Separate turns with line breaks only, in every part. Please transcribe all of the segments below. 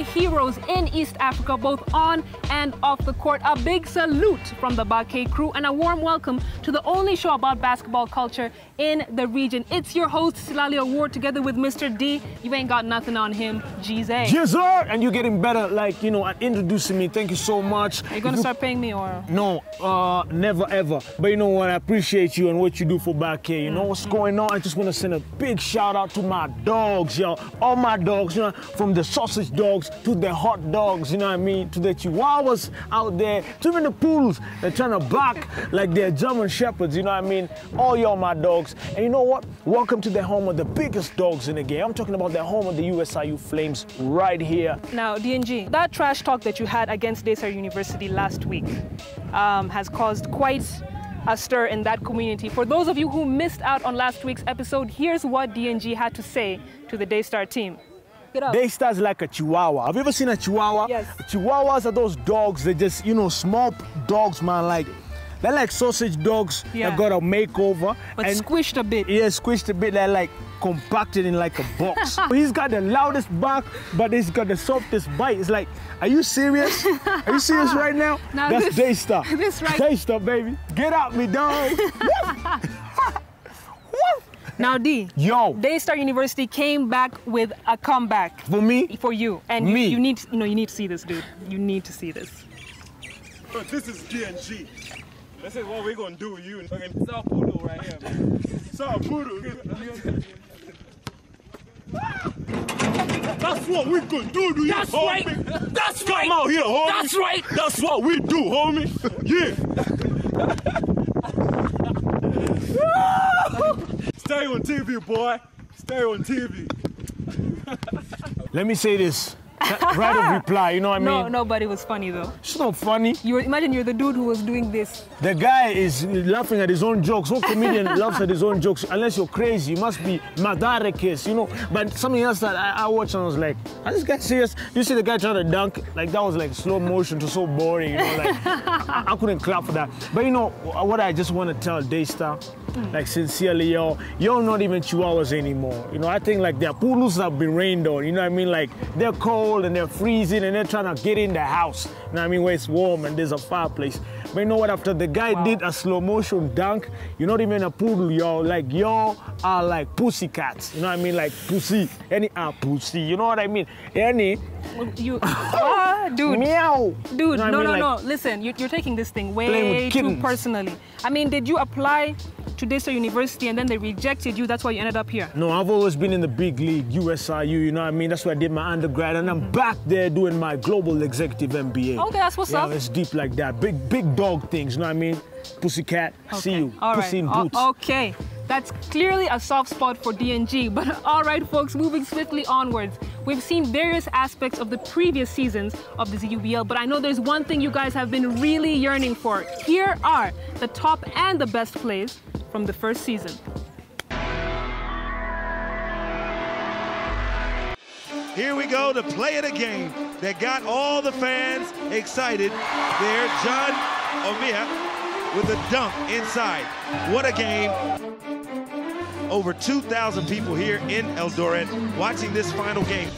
my heroes in East Africa, both on and off the court. A big salute from the BAQE crew and a warm welcome to the only show about basketball culture in the region. It's your host, Silalei Owuor, together with Mr. D. You ain't got nothing on him, G's
Yes, sir. And you're getting better, like, you know, at introducing me. Thank you so much.
Are you going to start paying me or?
No, uh, never ever. But you know what? I appreciate you and what you do for BAQE. You know what's going on? I just want to send a big shout out to my dogs, yo. All my dogs, you know, from the sausage dogs to the hot dogs, you know what I mean? To the chihuahuas out there, to even the poodles. They're trying to bark like they're German shepherds, you know what I mean? All y'all my dogs. And you know what? Welcome to the home of the biggest dogs in the game. I'm talking about the home of the USIU Flames right here.
Now, DNG, that trash talk that you had against Daystar University last week um, has caused quite a stir in that community. For those of you who missed out on last week's episode, here's what DNG had to say to the Daystar team. Get up.
Daystar's like a chihuahua. Have you ever seen a chihuahua?
Yes.
Chihuahuas are those dogs that just, you know, small dogs, man, like, they're like sausage dogs
Yeah.
that got a makeover.
but
and
squished a bit.
Yeah, squished a bit. They're like compacted in like a box. he's got the loudest bark, but he's got the softest bite. It's like, are you serious? Are you serious right now?
Now
That's Daystar.
this right-
Daystar, baby. Get out me, dog.
Now, D,
Yo,
Daystar University came back with a comeback
for me,
for you, and you-
Me.
You, need, you know, you need to see this, dude. You need to see this.
But this is DNG. This is what we're gonna do with you. Fucking South Poodle right here, man. South Poodle. Ah! That's what we're gonna do to you,
That's
homie.
right. That's right.
Come out here, homie.
That's right.
That's what we do, homie. Yeah. Stay on TV, boy. Stay on TV.
let me say this. Right of reply, you know what I mean?
No, nobody was funny though.
It's not funny.
You were, imagine you're the dude who was doing this.
The guy is laughing at his own jokes. No comedian laughs at his own jokes unless you're crazy. You must be Madarekis, you know. But something else that I, I watched and I was like, are this guy serious? You see the guy trying to dunk, like that was like slow motion to so boring, you know, like I, I couldn't clap for that. But you know what I just want to tell Daystar, like sincerely, y'all, y'all not even chihuahuas anymore. You know, I think like their poodles have been rained on, you know what I mean? Like they're cold and they're freezing and they're trying to get in the house. You know what I mean? Where it's warm and there's a fireplace. But you know what? After the guy did a slow motion dunk, you're not even a poodle, y'all. Like y'all are like pussy cats. You know what I mean? Like pussy. Any are pussy. You know what I mean? Any
You, ah, dude.
meow.
Dude,
You know what I
no,
mean?
no,
Like,
no. Listen, you, you're taking this thing way too personally. I mean, did you apply to Daystar University and then they rejected you? That's why you ended up here.
No, I've always been in the big league, USIU, you know what I mean? That's where I did my undergrad, and I'm back there doing my global executive MBA.
Okay, that's what's
yeah,
up.
It's deep like that. Big, big dog things, you know what I mean? Pussycat, see you.
All right.
Pussy in
uh,
O-
okay. That's clearly a soft spot for DNG. But all right, folks, moving swiftly onwards. We've seen various aspects of the previous seasons of the ZUBL, but I know there's one thing you guys have been really yearning for. Here are the top and the best plays from the first season.
Here we go, to play it game that got all the fans excited. There, John Omia with a dunk inside. What a game. Over 2,000 people here in El Eldoret watching this final game.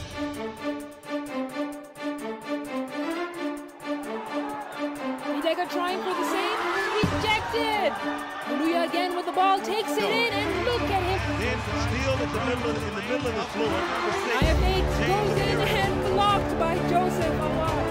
Rejected. Huluya again with the ball, takes it in, and look at him.
Then steal in the middle of, in the, middle of the floor. six.
Goes in and blocked by Joseph Awad.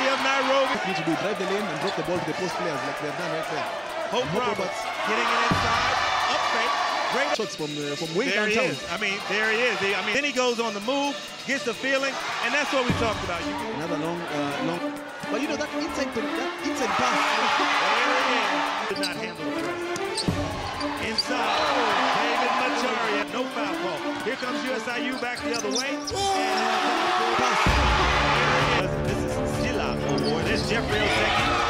University of Nairobi.
Need to do drive the lane and drop the ball to the post players like they've done right there.
Hope
Hope
Roberts getting it inside. Up fake. Great
Shots from uh, from way
There he
downtown.
I mean, there he is. He- I mean, then he goes on the move, gets the feeling, and that's what we talked about. You,
Another long, uh, long. But you know that inside, that inside pass.
there he is. Did not handle the press. Inside, David Macharia, no foul call. Here comes USIU back the other way. And
Pass.
Boy, this Jeffrey Oseki.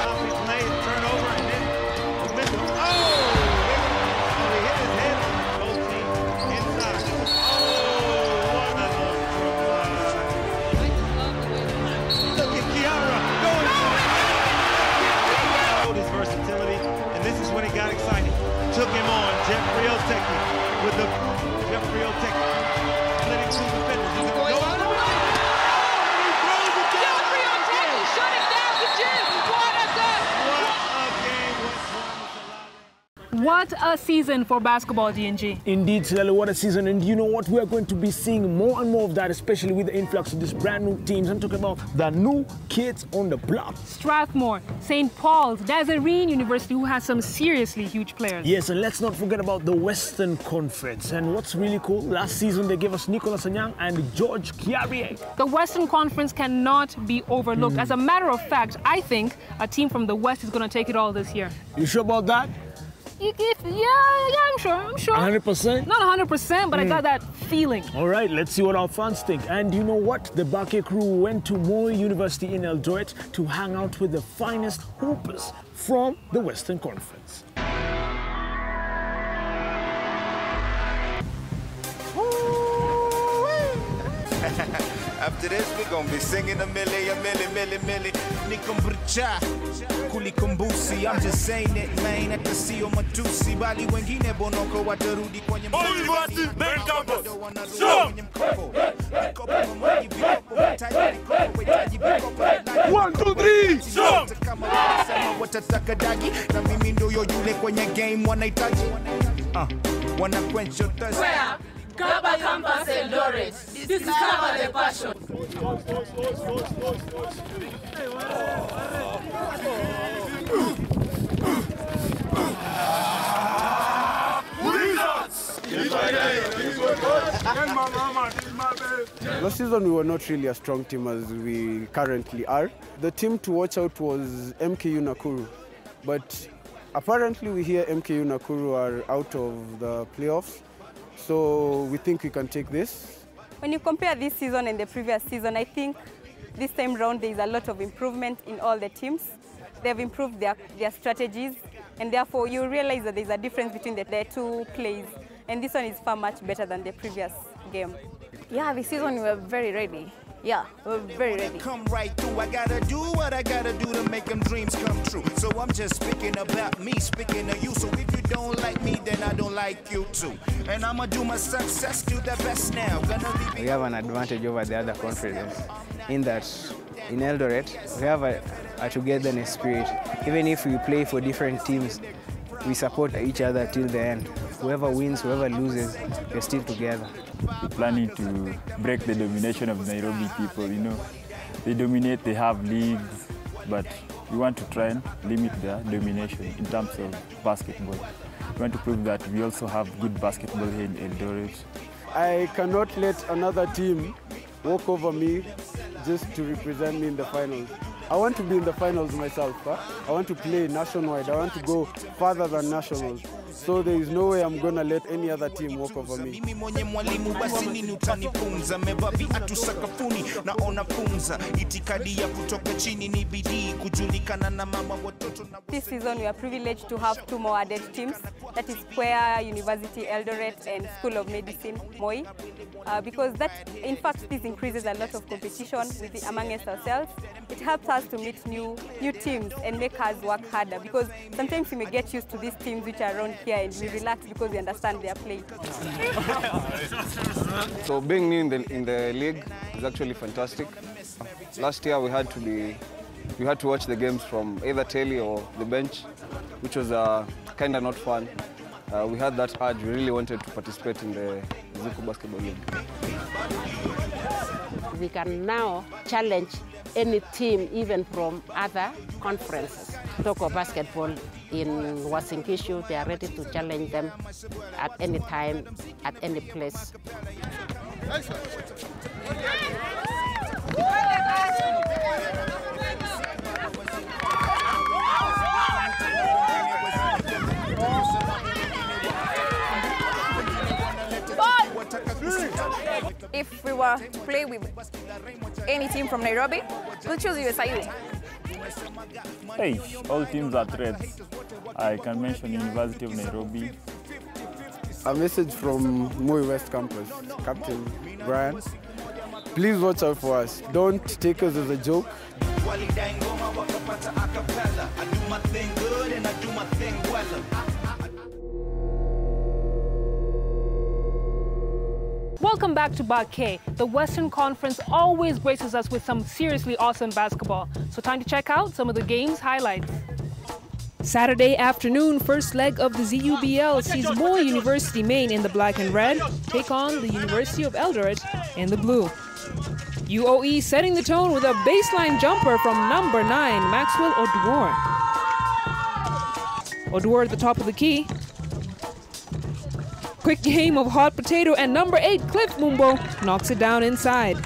What a game. What
What a season for basketball, DNG.
Indeed, Silalei, what a season. And you know what? We are going to be seeing more and more of that, especially with the influx of these brand new teams. I'm talking about the new kids on the block.
Strathmore, St. Paul's, Nazarene University, who has some seriously huge players.
Yes, and let's not forget about the Western Conference. And what's really cool, last season they gave us Nicolas Anyang and George Kiarie.
The Western Conference cannot be overlooked. Hmm. As a matter of fact, I think a team from the West is going to take it all this year.
You sure about that?
If- yeah, yeah, I'm sure. I'm sure.
100%?
Not 100%, but I hmm. got that feeling.
All right, let's see what our fans think. And you know what? The BAQE crew went to Moi University in Eldoret to hang out with the finest hoopers from the Western Conference.
This, we gonna be singing a milli, a milli, milli, milli. Nikumbricha, kulikumbusi. I'm just saying it, man. At the sea of Matusi, bali wengine bonoko watarudi kwenye
University main campus.
Show!
One, two, three, show!
Kama wanasema watataka dagi na mimi ndo yo yule kwenye game wanahitaji uh, wana quench your thirst
Campus. Discover the passion.
Last season we were not really a strong team as we currently are. The team to watch out was MKU Nakuru, but apparently we hear MKU Nakuru are out of the playoffs, so we think we can take this.
When you compare this season and the previous season, I think this time round there is a lot of improvement in all the teams. They've improved their, their strategies, and therefore you realize that there's a difference between the, the two plays. And this one is far much better than the previous game.
Yeah, this season we were very ready. Yeah, we were very ready.
come right through. I gotta do what I gotta do to make them dreams come true. So I'm just speaking about me, speaking of you. So if you don't like me, then I don't like you too. And I'ma do my success, do the best now. Gonna
we have an advantage over the other countries eh? in that in Eldoret we have a, a togetherness spirit. Even if we play for different teams, we support each other till the end. Whoever wins, whoever loses, we're still together.
We're planning to break the domination of Nairobi people. You know, they dominate, they have leagues, but we want to try and limit their domination in terms of basketball. We want to prove that we also have good basketball here in Eldoret.
I cannot let another team walk over me just to represent me in the finals. I want to be in the finals myself. Huh? I want to play nationwide. I want to go further than nationals. So there is no way I'm gonna let any other team walk over me.
mimi mwenye mwalimu basi nini utanifunza meva viatu sakafuni naona funza itikadi ya kutoka chini ni bidii kujulikana na mama watoto na
This season we are privileged to have two more added teams, that is Square University Eldoret and School of Medicine Moi, uh, because that, in fact, this increases a lot of competition with the, amongst ourselves. It helps us to meet new new teams and make us work harder because sometimes we may get used to these teams which are around here and we relax because we understand their play.
So being new in the in the league is actually fantastic. Last year we had to be we had to watch the games from either telly or the bench, which was uh, kind of not fun. Uh, we had that urge. We really wanted to participate in the Zuku Basketball League.
We can now challenge any team, even from other conferences. Talk of basketball in Uasin Gishu, they are ready to challenge them at any time, at any place.
If we were to play with any team from Nairobi, we'll choose USIU.
Hey, all teams are threats. I can mention University of Nairobi.
A message from Moi West Campus, Captain Brian. Please watch out for us. Don't take us as a joke.
Welcome back to BAQE. The Western Conference always graces us with some seriously awesome basketball. So time to check out some of the game's highlights. Saturday afternoon, first leg of the ZUBL sees Moi University Maine in the black and red take on the University of Eldoret in the blue. UOE setting the tone with a baseline jumper from number 9, Maxwell Odwar. Odwar at the top of the key. Quick game of hot potato and number 8, Cliff Mumbo, knocks it down inside.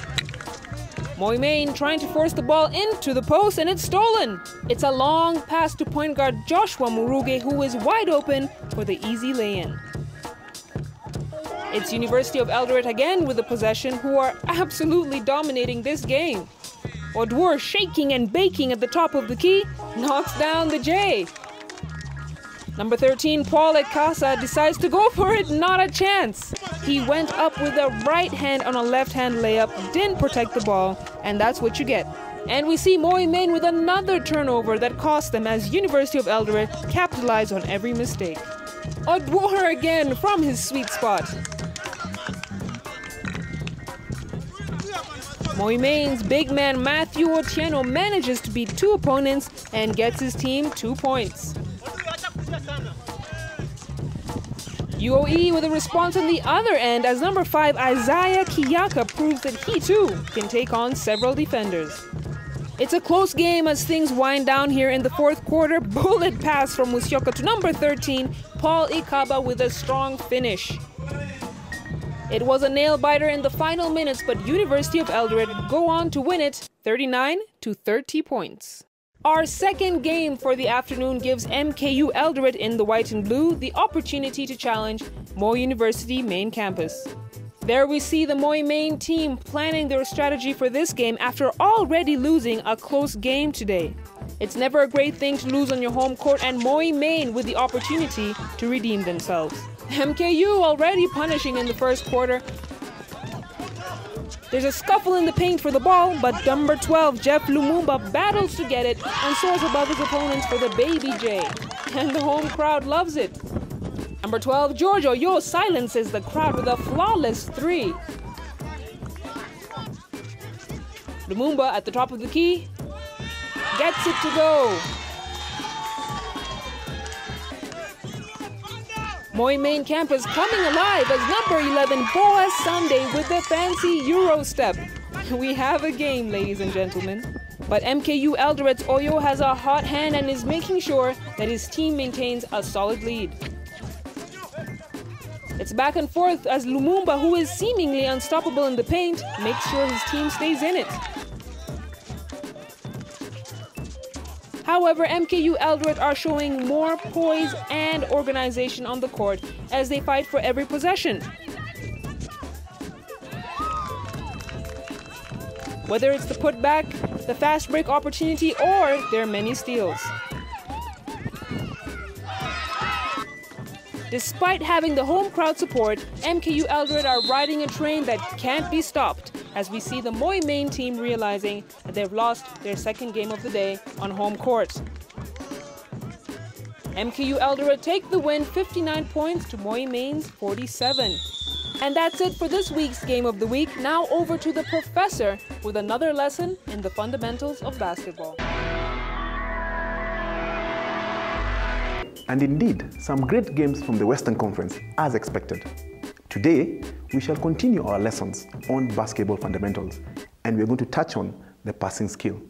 Moi Main trying to force the ball into the post and it's stolen. It's a long pass to point guard Joshua Muruge who is wide open for the easy lay-in. It's University of Eldoret again with the possession who are absolutely dominating this game. Odwar shaking and baking at the top of the key knocks down the J. Number 13, Paul Ekasa decides to go for it, not a chance. He went up with a right hand on a left hand layup, didn't protect the ball, and that's what you get. And we see Moi Main with another turnover that cost them as University of Eldoret capitalized on every mistake. Odwar again from his sweet spot. Moi Main's big man Matthew Otieno manages to beat two opponents and gets his team two points. UOE with a response on the other end as number 5 Isaiah Kiyaka proves that he too can take on several defenders. It's a close game as things wind down here in the fourth quarter. Bullet pass from Musyoka to number 13, Paul Ikaba with a strong finish. It was a nail biter in the final minutes, but University of Eldoret go on to win it 39 to 30 points. Our second game for the afternoon gives MKU Eldoret in the white and blue the opportunity to challenge Moi University main campus. There we see the Moi main team planning their strategy for this game after already losing a close game today. It's never a great thing to lose on your home court and Moi main with the opportunity to redeem themselves. MKU already punishing in the first quarter, there's a scuffle in the paint for the ball, but number 12, Jeff Lumumba, battles to get it and soars above his opponents for the Baby J. And the home crowd loves it. Number 12, Giorgio Yo silences the crowd with a flawless three. Lumumba at the top of the key gets it to go. Moi Main campus coming alive as number 11 Boaz Sunday with the fancy Euro step. We have a game, ladies and gentlemen. But MKU Eldoret's Oyo has a hot hand and is making sure that his team maintains a solid lead. It's back and forth as Lumumba, who is seemingly unstoppable in the paint, makes sure his team stays in it. However, MKU Eldoret are showing more poise and organization on the court as they fight for every possession. Whether it's the putback, the fast break opportunity, or their many steals. Despite having the home crowd support, MKU Eldoret are riding a train that can't be stopped as we see the Moi main team realizing that they've lost their second game of the day on home court. MKU Eldoret take the win 59 points to Moi Main's 47. And that's it for this week's Game of the Week. Now over to the professor with another lesson in the fundamentals of basketball.
And indeed, some great games from the Western Conference, as expected. Today, we shall continue our lessons on basketball fundamentals, and we're going to touch on the passing skill.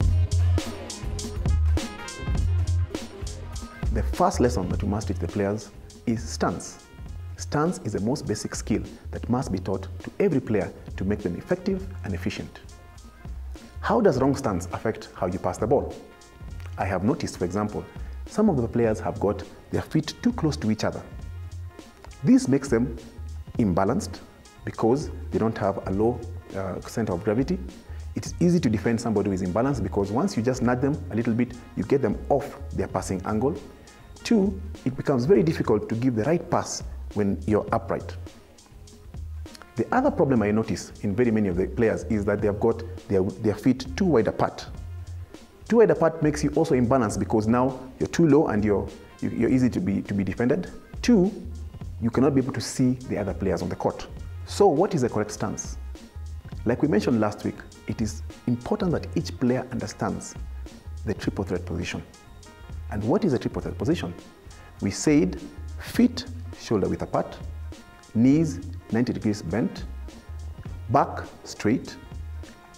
The first lesson that we must teach the players is stance. Stance is the most basic skill that must be taught to every player to make them effective and efficient. How does wrong stance affect how you pass the ball? I have noticed, for example, some of the players have got their feet too close to each other. This makes them imbalanced because they don't have a low uh, center of gravity. it is easy to defend somebody who is imbalanced because once you just nudge them a little bit, you get them off their passing angle. Two, it becomes very difficult to give the right pass when you're upright. The other problem I notice in very many of the players is that they have got their, their feet too wide apart. Too wide apart makes you also imbalanced because now you're too low and you're, you're easy to be, to be defended. Two, you cannot be able to see the other players on the court. So what is the correct stance? Like we mentioned last week, it is important that each player understands the triple threat position. And what is a triple threat position? We said feet shoulder width apart, knees 90 degrees bent, back straight,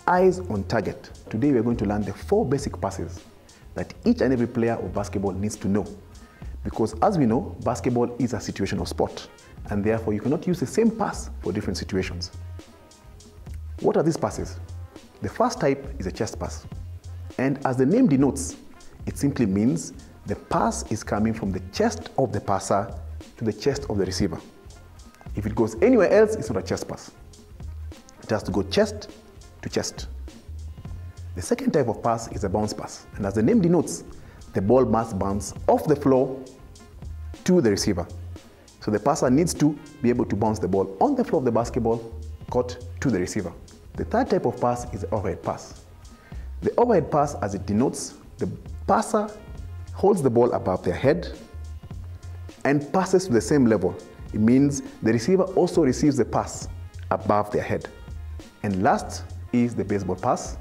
eyes on target. Today we are going to learn the four basic passes that each and every player of basketball needs to know. Because as we know, basketball is a situational sport, and therefore you cannot use the same pass for different situations. What are these passes? The first type is a chest pass. And as the name denotes, it simply means the pass is coming from the chest of the passer to the chest of the receiver. If it goes anywhere else, it's not a chest pass. It has to go chest to chest. The second type of pass is a bounce pass. And as the name denotes, the ball must bounce off the floor to the receiver. So the passer needs to be able to bounce the ball on the floor of the basketball court to the receiver. The third type of pass is the overhead pass. The overhead pass, as it denotes, the passer holds the ball above their head and passes to the same level. It means the receiver also receives the pass above their head. And last is the baseball pass.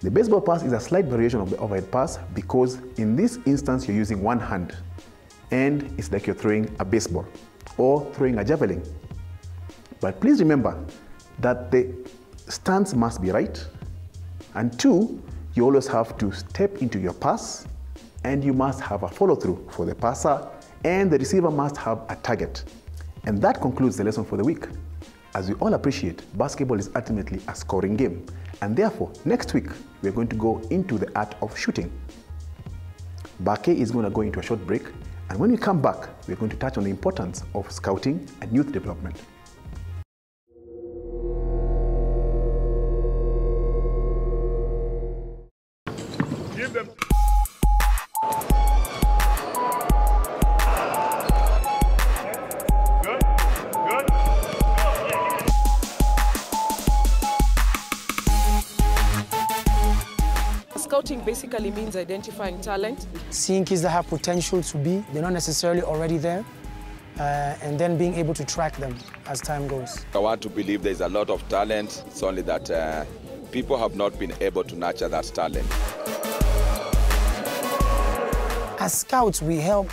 The baseball pass is a slight variation of the overhead pass because in this instance you're using one hand and it's like you're throwing a baseball or throwing a javelin. But please remember that the stance must be right and two, you always have to step into your pass and you must have a follow through for the passer and the receiver must have a target. And that concludes the lesson for the week. As we all appreciate, basketball is ultimately a scoring game. And therefore, next week, we're going to go into the art of shooting. BAQE is going to go into a short break. And when we come back, we're going to touch on the importance of scouting and youth development.
Scouting basically means identifying talent.
seeing kids that have potential to be, they're not necessarily already there, uh, and then being able to track them as time goes.
I want to believe there's a lot of talent. It's only that uh, people have not been able to nurture that talent.
As scouts, we help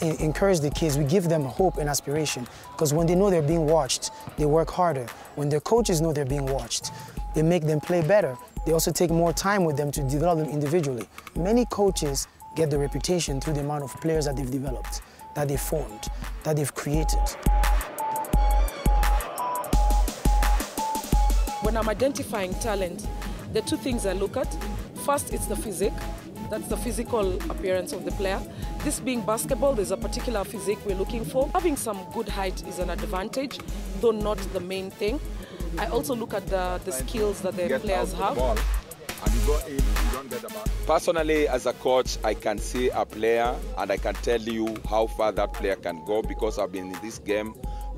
encourage the kids, we give them hope and aspiration, because when they know they're being watched, they work harder. When their coaches know they're being watched, they make them play better. They also take more time with them to develop them individually. Many coaches get the reputation through the amount of players that they've developed, that they've formed, that they've created.
When I'm identifying talent, the two things I look at. First, it's the physique. That's the physical appearance of the player. This being basketball, there's a particular physique we're looking for. Having some good height is an advantage, though not the main thing. I also look at the, the skills that the players have.
the ball and you go in, you don't get the ball. Personally, as a coach, I can see a player and I can tell you how far that player can go because I've been in this game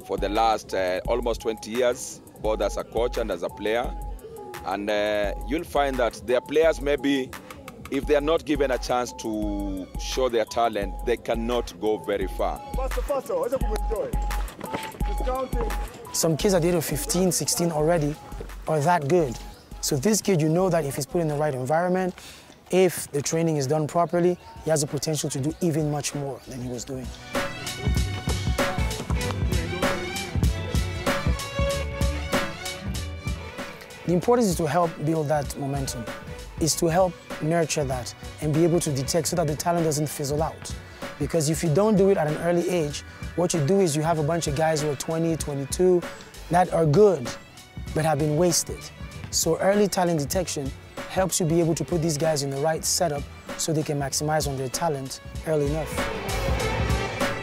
for the last uh, almost 20 years, both as a coach and as a player. And uh, you'll find that their players maybe, if they are not given a chance to show their talent, they cannot go very far.
Faster, faster.
Some kids at the age of 15, 16 already are that good. So this kid, you know that if he's put in the right environment, if the training is done properly, he has the potential to do even much more than he was doing. The importance is to help build that momentum, is to help nurture that and be able to detect so that the talent doesn't fizzle out. Because if you don't do it at an early age, what you do is you have a bunch of guys who are 20, 22 that are good but have been wasted. So early talent detection helps you be able to put these guys in the right setup so they can maximize on their talent early enough.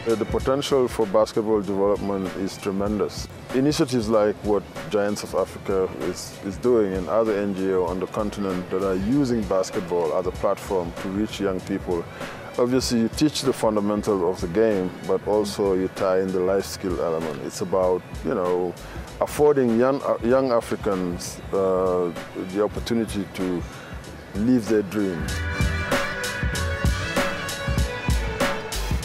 Uh, The potential for basketball development is tremendous. initiatives like what Giants of Africa is, is doing and other NGO on the continent that are using basketball as a platform to reach young people. Obviously, you teach the fundamentals of the game, but also you tie in the life skill element. It's about, you know, affording young, young Africans uh, the opportunity to live their dreams.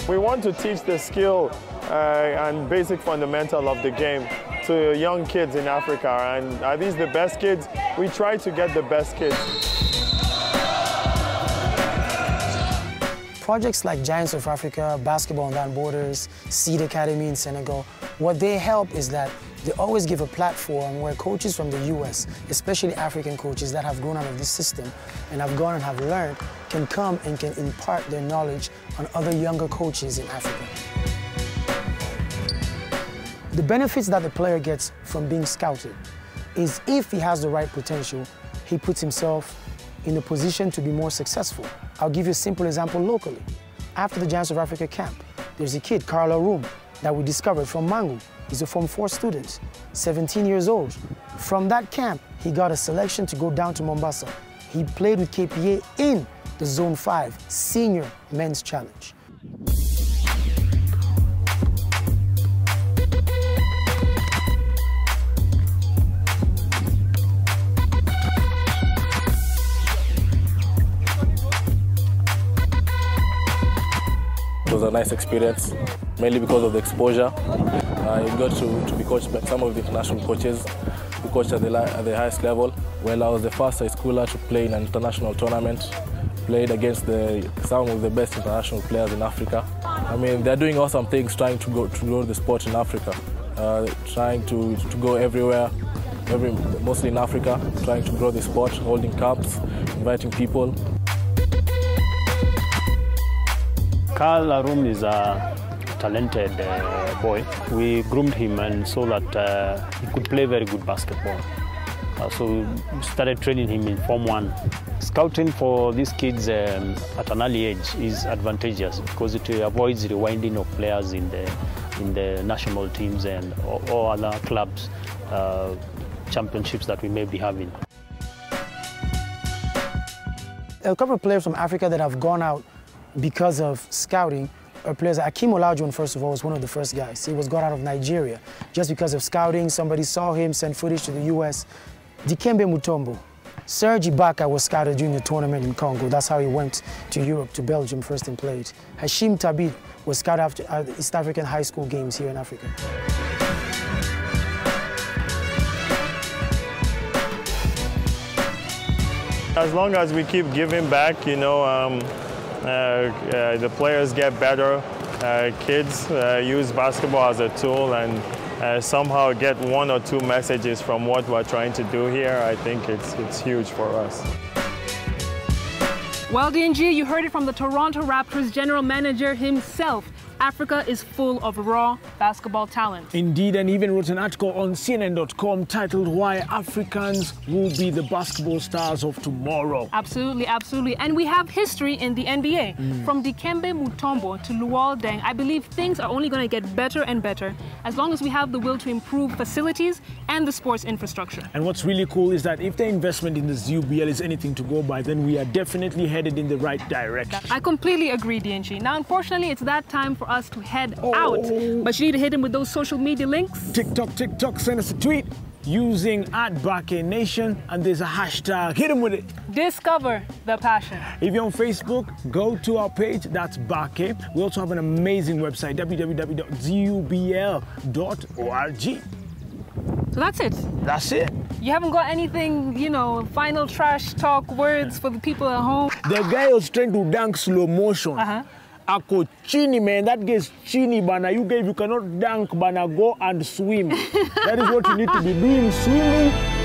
We want to teach the skill uh, and basic fundamental of the game to young kids in Africa. And are these the best kids? We try to get the best kids.
Projects like Giants of Africa, Basketball Without Borders, Seed Academy in Senegal, what they help is that they always give a platform where coaches from the US, especially African coaches that have grown out of this system and have gone and have learned, can come and can impart their knowledge on other younger coaches in Africa. The benefits that the player gets from being scouted is if he has the right potential, he puts himself in a position to be more successful. I'll give you a simple example locally. After the Giants of Africa camp, there's a kid, Carla Room, that we discovered from Mangu. He's a Form 4 student, 17 years old. From that camp, he got a selection to go down to Mombasa. He played with KPA in the Zone 5 Senior Men's Challenge.
It was a nice experience, mainly because of the exposure. I got to, to be coached by some of the international coaches who coached at the, at the highest level. Well, I was the first high schooler to play in an international tournament, played against the, some of the best international players in Africa. I mean, they're doing awesome things trying to, go, to grow the sport in Africa, uh, trying to, to go everywhere, every, mostly in Africa, trying to grow the sport, holding cups, inviting people.
Carl Arum is a talented uh, boy. We groomed him and saw that uh, he could play very good basketball. Uh, so we started training him in Form 1. Scouting for these kids um, at an early age is advantageous because it avoids rewinding of players in the, in the national teams and or, or other clubs uh, championships that we may be having.
A couple of players from Africa that have gone out because of scouting are players. Hakeem Olajuwon, first of all, was one of the first guys. He was got out of Nigeria just because of scouting. Somebody saw him, sent footage to the U.S. Dikembe Mutombo. Serge Ibaka was scouted during the tournament in Congo. That's how he went to Europe, to Belgium first and played. Hasheem Thabeet was scouted after uh, East African high school games here in Africa.
As long as we keep giving back, you know, um, uh, uh, Uh, uh, the players get better. Uh, kids uh, use basketball as a tool and somehow get one or two messages from what we're trying to do here. I think it's, it's huge for us.
Well, DNG, you heard it from the Toronto Raptors general manager himself. Africa is full of raw basketball talent.
Indeed, and even wrote an article on CNN.com titled Why Africans Will Be the Basketball Stars of Tomorrow.
Absolutely, absolutely. And we have history in the NBA. Mm. From Dikembe Mutombo to Luol Deng, I believe things are only going to get better and better as long as we have the will to improve facilities and the sports infrastructure.
And what's really cool is that if the investment in the ZUBL is anything to go by, then we are definitely headed in the right direction.
I completely agree, DNG. Now, unfortunately, it's that time for us to head oh. out. But you need to hit him with those social media links.
TikTok, TikTok, send us a tweet using at BAQE Nation, and there's a hashtag. Hit him with it.
Discover the passion.
If you're on Facebook, go to our page. That's BAQE. We also have an amazing website, www.zubl.org.
So that's it.
That's it.
You haven't got anything, you know, final trash talk words for the people at home.
The guy was trying to dunk slow motion.
Uh-huh.
Ako chini, man. That guy's chini, bana. You guys, you cannot dunk, bana. Go and swim. that is what you need to be doing, swimming